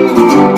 you.